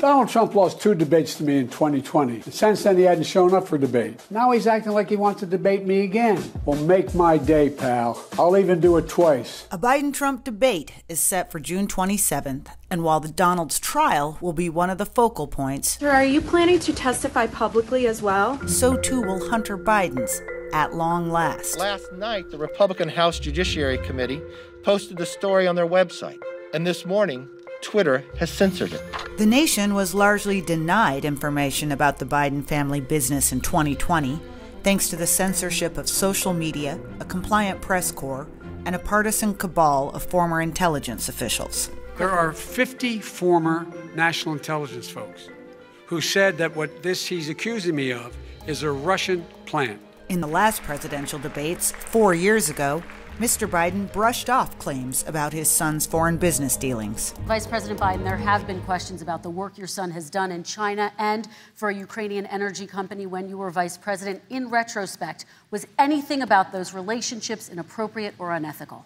Donald Trump lost two debates to me in 2020. Since then, he hadn't shown up for debate. Now he's acting like he wants to debate me again. Well, make my day, pal. I'll even do it twice. A Biden Trump debate is set for June 27th, and while the Donald's trial will be one of the focal points, Sir, are you planning to testify publicly as well? so too will Hunter Biden's at long last. Last night, the Republican House Judiciary Committee posted the story on their website, and this morning, Twitter has censored it. The nation was largely denied information about the Biden family business in 2020, thanks to the censorship of social media, a compliant press corps, and a partisan cabal of former intelligence officials. There are 50 former national intelligence folks who said that what this he's accusing me of is a Russian plant. In the last presidential debates, four years ago, Mr. Biden brushed off claims about his son's foreign business dealings. Vice President Biden, there have been questions about the work your son has done in China and for a Ukrainian energy company when you were vice president. In retrospect, was anything about those relationships inappropriate or unethical?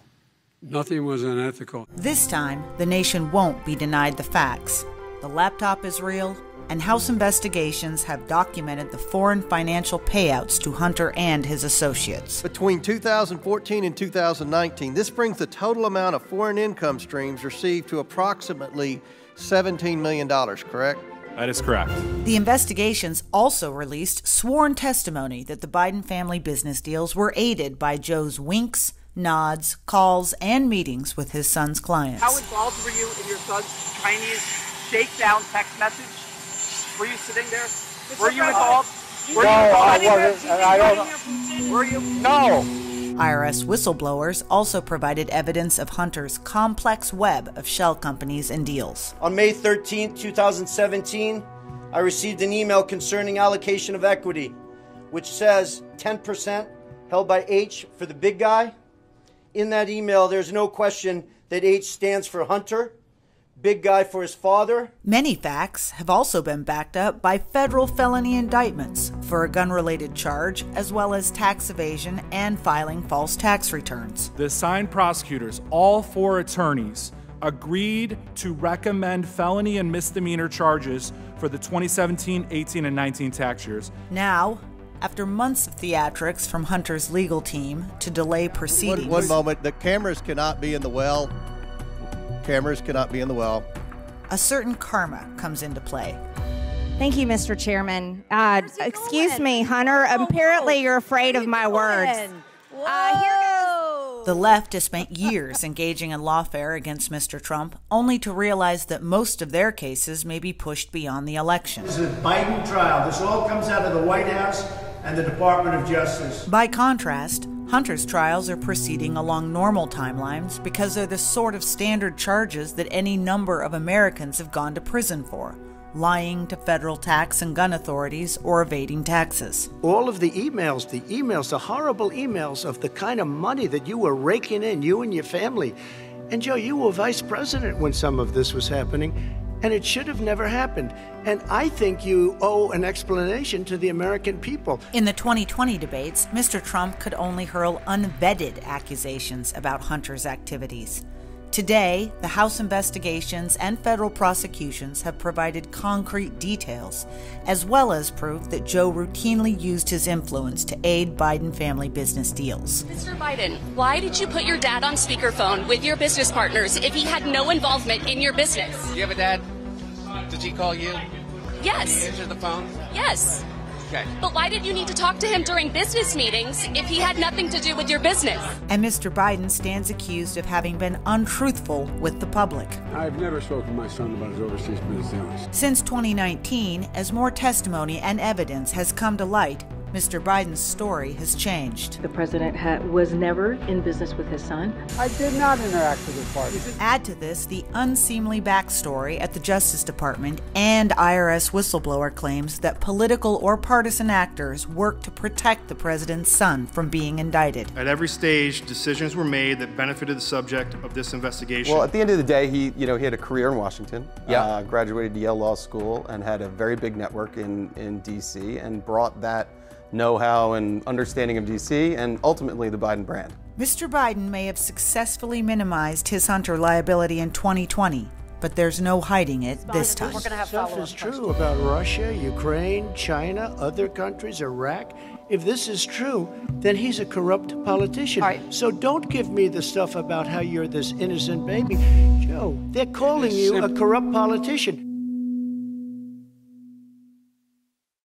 Nothing was unethical. This time, the nation won't be denied the facts. The laptop is real, and House investigations have documented the foreign financial payouts to Hunter and his associates. Between 2014 and 2019, this brings the total amount of foreign income streams received to approximately $17 million, correct? That is correct. The investigations also released sworn testimony that the Biden family business deals were aided by Joe's winks, nods, calls, and meetings with his son's clients. How involved were you in your son's Chinese shakedown text message? Were you sitting there? Were you involved? Were No, you I involved? wasn't, and I don't- Were you? No! IRS whistleblowers also provided evidence of Hunter's complex web of shell companies and deals. On May 13, 2017, I received an email concerning allocation of equity, which says 10% held by H for the big guy. In that email, there's no question that H stands for Hunter, big guy for his father. Many facts have also been backed up by federal felony indictments for a gun related charge, as well as tax evasion and filing false tax returns. The assigned prosecutors, all four attorneys, agreed to recommend felony and misdemeanor charges for the 2017, 18, and 19 tax years. Now, after months of theatrics from Hunter's legal team to delay proceedings, One, one moment, the cameras cannot be in the well. Cameras cannot be in the well. a certain karma comes into play. Thank you, Mr. Chairman. Uh, excuse me, Hunter. Apparently, you're afraid of my words. Uh, here. The left has spent years engaging in lawfare against Mr. Trump, only to realize that most of their cases may be pushed beyond the election. This is a Biden trial. This all comes out of the White House and the Department of Justice. By contrast, Hunter's trials are proceeding along normal timelines because they're the sort of standard charges that any number of Americans have gone to prison for lying to federal tax and gun authorities or evading taxes. All of the emails, the emails, the horrible emails of the kind of money that you were raking in, you and your family. And Joe, you were vice president when some of this was happening, and it should have never happened. And I think you owe an explanation to the American people. In the 2020 debates, Mr. Trump could only hurl unvetted accusations about Hunter's activities. Today, the House investigations and federal prosecutions have provided concrete details, as well as proof that Joe routinely used his influence to aid Biden family business deals. Mr. Biden, why did you put your dad on speakerphone with your business partners if he had no involvement in your business? Do you have a dad? Did he call you? Yes. Answer the phone? Yes. Okay. But why did you need to talk to him during business meetings if he had nothing to do with your business? And Mr. Biden stands accused of having been untruthful with the public. I've never spoken to my son about his overseas business dealings. Since 2019, as more testimony and evidence has come to light, Mr. Biden's story has changed. The president ha- was never in business with his son. I did not interact with his party. Add to this the unseemly backstory at the Justice Department and IRS whistleblower claims that political or partisan actors work to protect the president's son from being indicted. At every stage, decisions were made that benefited the subject of this investigation. Well, at the end of the day, he, you know, he had a career in Washington. Yeah. Uh, graduated Yale Law School and had a very big network in, in D.C. and brought that know-how and understanding of D.C. and ultimately the Biden brand. Mr. Biden may have successfully minimized his Hunter liability in 2020, but there's no hiding it this time. Stuff is true about Russia, Ukraine, China, other countries, Iraq. If this is true, then he's a corrupt politician. So don't give me the stuff about how you're this innocent baby. Joe, they're calling you a corrupt politician.